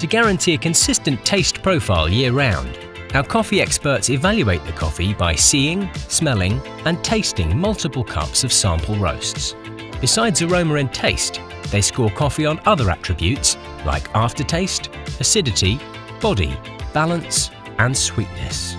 To guarantee a consistent taste profile year-round, our coffee experts evaluate the coffee by seeing, smelling and tasting multiple cups of sample roasts. Besides aroma and taste, they score coffee on other attributes like aftertaste, acidity, body, balance and sweetness.